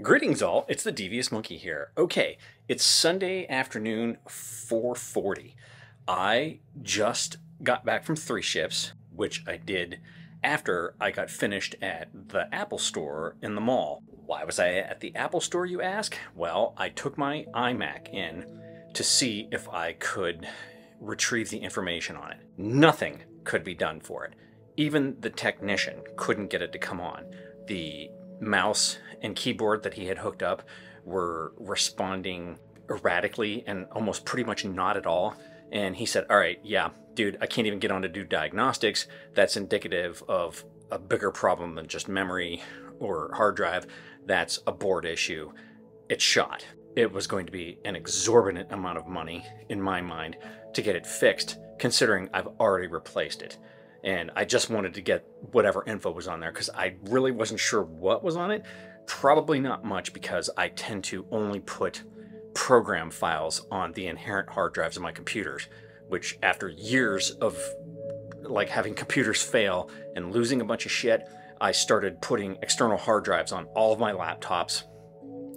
Greetings all, it's the Devious Monkey here. Okay, it's Sunday afternoon, 4.40. I just got back from three ships, which I did after I got finished at the Apple store in the mall. Why was I at the Apple store, you ask? Well, I took my iMac in to see if I could retrieve the information on it. Nothing could be done for it. Even the technician couldn't get it to come on. The mouse and keyboard that he had hooked up were responding erratically and almost pretty much not at all. And he said, All right, yeah, dude, I can't even get on to do diagnostics. That's indicative of a bigger problem than just memory or hard drive. That's a board issue. It's shot. It was going to be an exorbitant amount of money, in my mind, to get it fixed, considering I've already replaced it and I just wanted to get whatever info was on there because I really wasn't sure what was on it. Probably not much because I tend to only put program files on the inherent hard drives of my computers, which after years of like having computers fail and losing a bunch of shit, I started putting external hard drives on all of my laptops.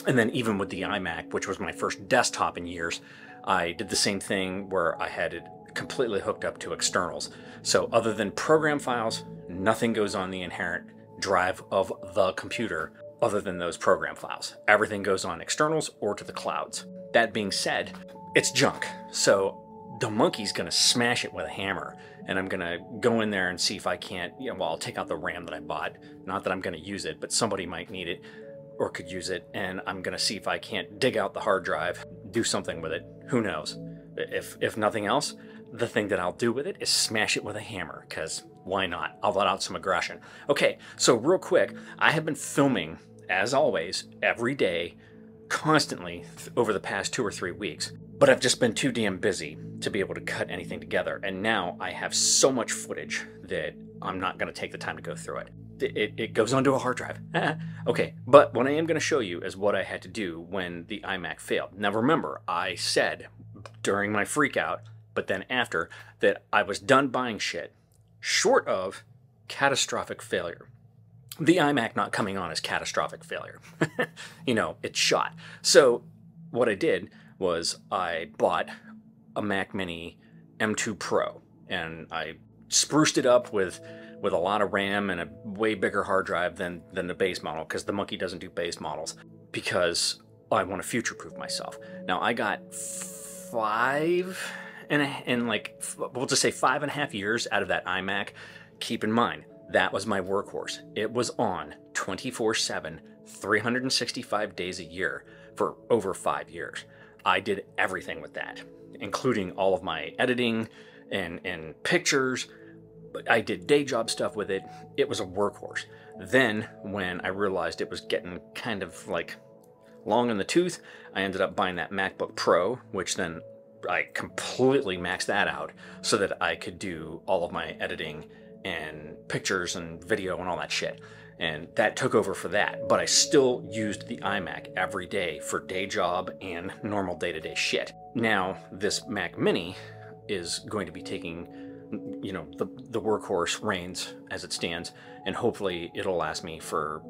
And then even with the iMac, which was my first desktop in years, I did the same thing where I had it completely hooked up to externals. So other than program files, nothing goes on the inherent drive of the computer other than those program files. Everything goes on externals or to the clouds. That being said, it's junk. So the monkey's gonna smash it with a hammer and I'm gonna go in there and see if I can't, you know, well, I'll take out the RAM that I bought. Not that I'm gonna use it, but somebody might need it or could use it. And I'm gonna see if I can't dig out the hard drive, do something with it. Who knows? If, if nothing else, the thing that I'll do with it is smash it with a hammer, because why not? I'll let out some aggression. Okay, so real quick, I have been filming, as always, every day, constantly over the past two or three weeks. But I've just been too damn busy to be able to cut anything together. And now I have so much footage that I'm not going to take the time to go through it. It, it goes onto a hard drive. okay, but what I am going to show you is what I had to do when the iMac failed. Now remember, I said during my freakout but then after that I was done buying shit, short of catastrophic failure. The iMac not coming on is catastrophic failure. you know, it's shot. So what I did was I bought a Mac Mini M2 Pro and I spruced it up with with a lot of RAM and a way bigger hard drive than than the base model because the monkey doesn't do base models because I want to future proof myself. Now I got five and, like, we'll just say five and a half years out of that iMac, keep in mind, that was my workhorse. It was on 24 7, 365 days a year for over five years. I did everything with that, including all of my editing and, and pictures. I did day job stuff with it. It was a workhorse. Then, when I realized it was getting kind of like long in the tooth, I ended up buying that MacBook Pro, which then I completely maxed that out so that I could do all of my editing and pictures and video and all that shit. And that took over for that. But I still used the iMac every day for day job and normal day to day shit. Now, this Mac Mini is going to be taking, you know, the, the workhorse reins as it stands, and hopefully it'll last me for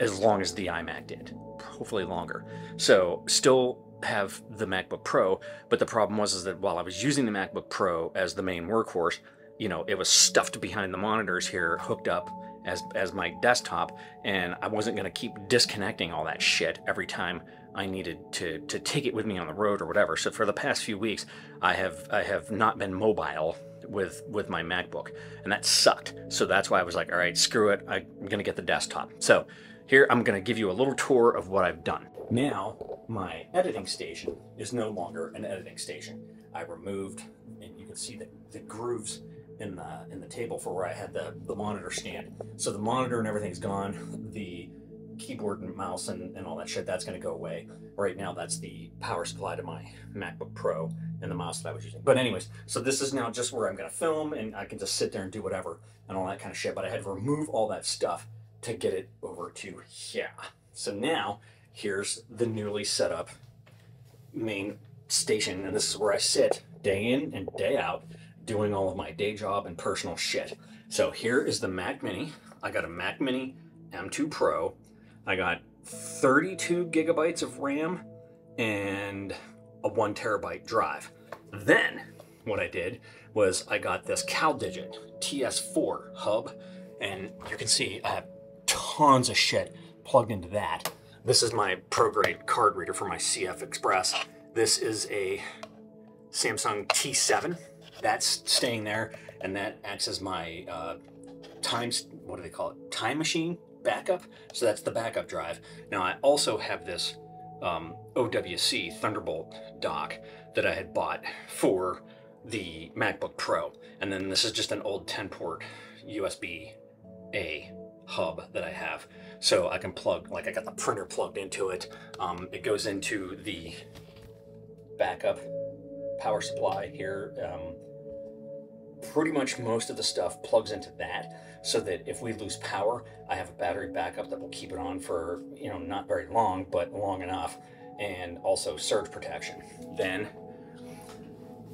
as long as the iMac did. Hopefully longer. So, still have the MacBook Pro, but the problem was is that while I was using the MacBook Pro as the main workhorse, you know, it was stuffed behind the monitors here, hooked up as as my desktop, and I wasn't going to keep disconnecting all that shit every time I needed to to take it with me on the road or whatever. So for the past few weeks, I have I have not been mobile with with my MacBook, and that sucked. So that's why I was like, all right, screw it, I'm going to get the desktop. So here I'm going to give you a little tour of what I've done. Now, my editing station is no longer an editing station. I removed, and you can see the, the grooves in the in the table for where I had the, the monitor stand. So the monitor and everything's gone. The keyboard and mouse and, and all that shit, that's going to go away. Right now, that's the power supply to my MacBook Pro and the mouse that I was using. But anyways, so this is now just where I'm going to film, and I can just sit there and do whatever and all that kind of shit. But I had to remove all that stuff to get it over to here. So now here's the newly set up main station, and this is where I sit day in and day out doing all of my day job and personal shit. So here is the Mac Mini. I got a Mac Mini M2 Pro. I got 32 gigabytes of RAM and a one terabyte drive. Then what I did was I got this CalDigit TS4 hub, and you can see I have tons of shit plugged into that. This is my ProGrade card reader for my CF Express. This is a Samsung T7. That's staying there, and that acts as my uh, times. What do they call it? Time machine backup. So that's the backup drive. Now I also have this um, OWC Thunderbolt dock that I had bought for the MacBook Pro. And then this is just an old 10 port USB A hub that I have. So I can plug, like I got the printer plugged into it. Um, it goes into the backup power supply here. Um, pretty much most of the stuff plugs into that so that if we lose power, I have a battery backup that will keep it on for, you know, not very long, but long enough, and also surge protection. Then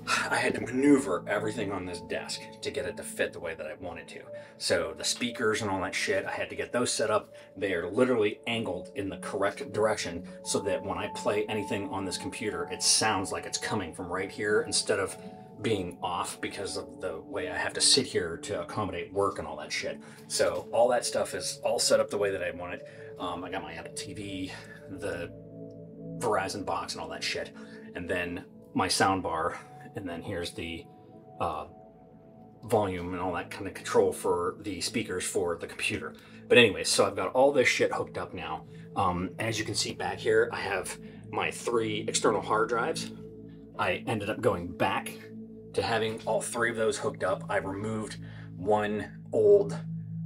I had to maneuver everything on this desk to get it to fit the way that I wanted to. So the speakers and all that shit, I had to get those set up. They are literally angled in the correct direction so that when I play anything on this computer, it sounds like it's coming from right here instead of being off because of the way I have to sit here to accommodate work and all that shit. So all that stuff is all set up the way that I want it. Um, I got my Apple TV, the Verizon box and all that shit. And then my sound bar and then here's the uh, volume and all that kind of control for the speakers for the computer. But anyway, so I've got all this shit hooked up now. Um, as you can see back here, I have my three external hard drives. I ended up going back to having all three of those hooked up. I removed one old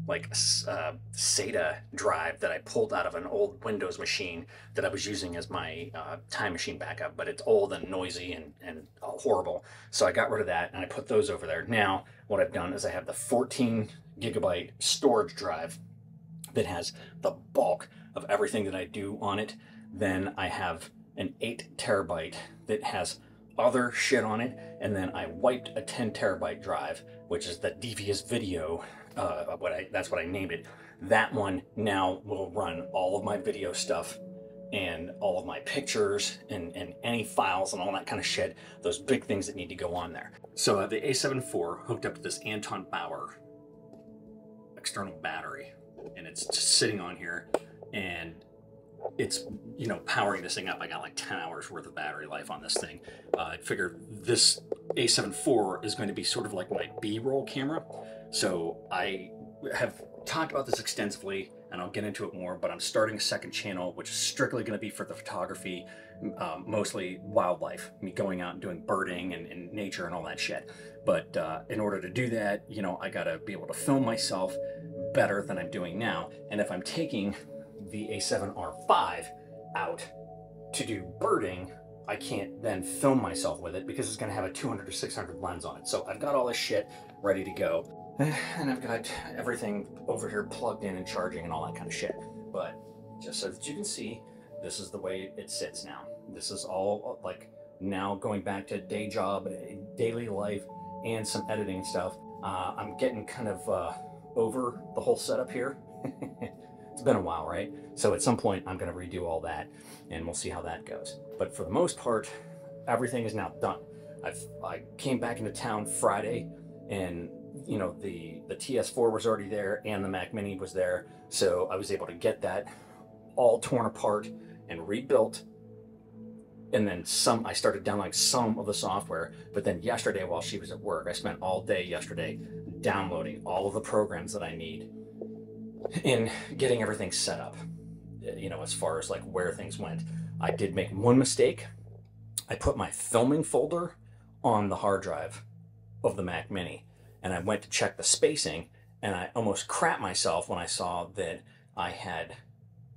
like uh, SATA drive that I pulled out of an old Windows machine that I was using as my uh, time machine backup, but it's old and noisy and, and horrible. So I got rid of that and I put those over there. Now, what I've done is I have the 14 gigabyte storage drive that has the bulk of everything that I do on it. Then I have an 8 terabyte that has other shit on it. And then I wiped a 10 terabyte drive, which is the Devious Video uh, what I that's what I named it. That one now will run all of my video stuff and all of my pictures and, and any files and all that kind of shit, those big things that need to go on there. So I have the A7 IV hooked up to this Anton Bauer external battery and it's just sitting on here and it's you know powering this thing up i got like 10 hours worth of battery life on this thing uh, i figured this a7 IV is going to be sort of like my b-roll camera so I have talked about this extensively and I'll get into it more, but I'm starting a second channel, which is strictly going to be for the photography, um, mostly wildlife, me going out and doing birding and, and nature and all that shit. But uh, in order to do that, you know, I got to be able to film myself better than I'm doing now. And if I'm taking the A7R5 out to do birding, I can't then film myself with it because it's going to have a 200 to 600 lens on it. So I've got all this shit ready to go. And I've got everything over here plugged in and charging and all that kind of shit. But just so that you can see, this is the way it sits now. This is all like now going back to day job, daily life, and some editing stuff. Uh, I'm getting kind of uh, over the whole setup here. it's been a while, right? So at some point, I'm going to redo all that, and we'll see how that goes. But for the most part, everything is now done. I've, I came back into town Friday, and you know, the, the TS4 was already there and the Mac Mini was there. So I was able to get that all torn apart and rebuilt. And then some, I started downloading some of the software. But then yesterday, while she was at work, I spent all day yesterday downloading all of the programs that I need and getting everything set up, you know, as far as like where things went. I did make one mistake. I put my filming folder on the hard drive of the Mac Mini and I went to check the spacing and I almost crapped myself when I saw that I had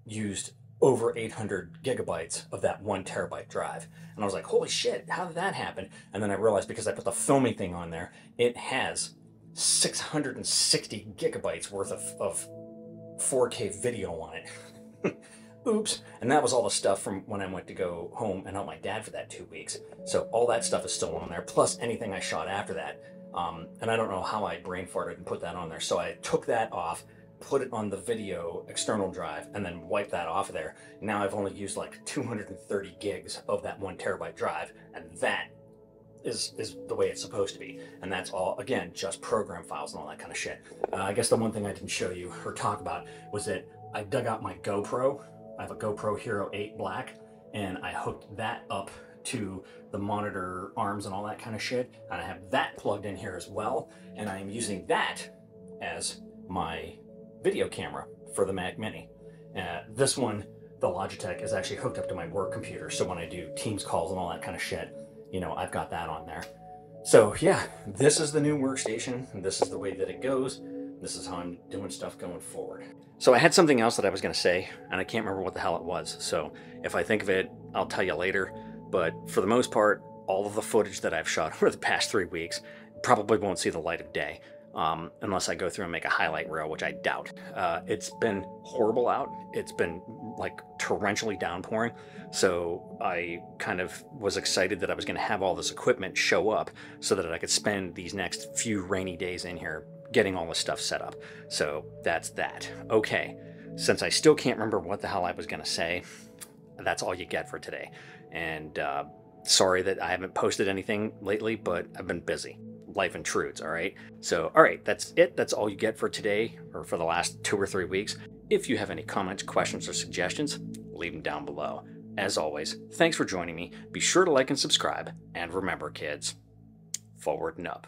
used over 800 gigabytes of that one terabyte drive. And I was like, holy shit, how did that happen? And then I realized because I put the filming thing on there, it has 660 gigabytes worth of, of 4K video on it. Oops. And that was all the stuff from when I went to go home and help my dad for that two weeks. So all that stuff is still on there, plus anything I shot after that. Um, and I don't know how I brain farted and put that on there. So I took that off, put it on the video external drive, and then wiped that off of there. Now I've only used like 230 gigs of that one terabyte drive, and that is is the way it's supposed to be. And that's all, again, just program files and all that kind of shit. Uh, I guess the one thing I didn't show you or talk about was that I dug out my GoPro. I have a GoPro Hero 8 Black, and I hooked that up to the monitor arms and all that kind of shit. And I have that plugged in here as well. And I am using that as my video camera for the Mac Mini. Uh, this one, the Logitech, is actually hooked up to my work computer. So when I do Teams calls and all that kind of shit, you know, I've got that on there. So yeah, this is the new workstation. This is the way that it goes. This is how I'm doing stuff going forward. So I had something else that I was going to say, and I can't remember what the hell it was. So if I think of it, I'll tell you later. But for the most part, all of the footage that I've shot over the past three weeks probably won't see the light of day um, unless I go through and make a highlight reel, which I doubt. Uh, it's been horrible out. It's been like torrentially downpouring. So I kind of was excited that I was going to have all this equipment show up so that I could spend these next few rainy days in here getting all this stuff set up. So that's that. Okay, since I still can't remember what the hell I was going to say, that's all you get for today. And uh, sorry that I haven't posted anything lately, but I've been busy life intrudes, all right? So, all right, that's it. That's all you get for today or for the last two or three weeks. If you have any comments, questions, or suggestions, leave them down below. As always, thanks for joining me. Be sure to like and subscribe. And remember, kids, forward and up.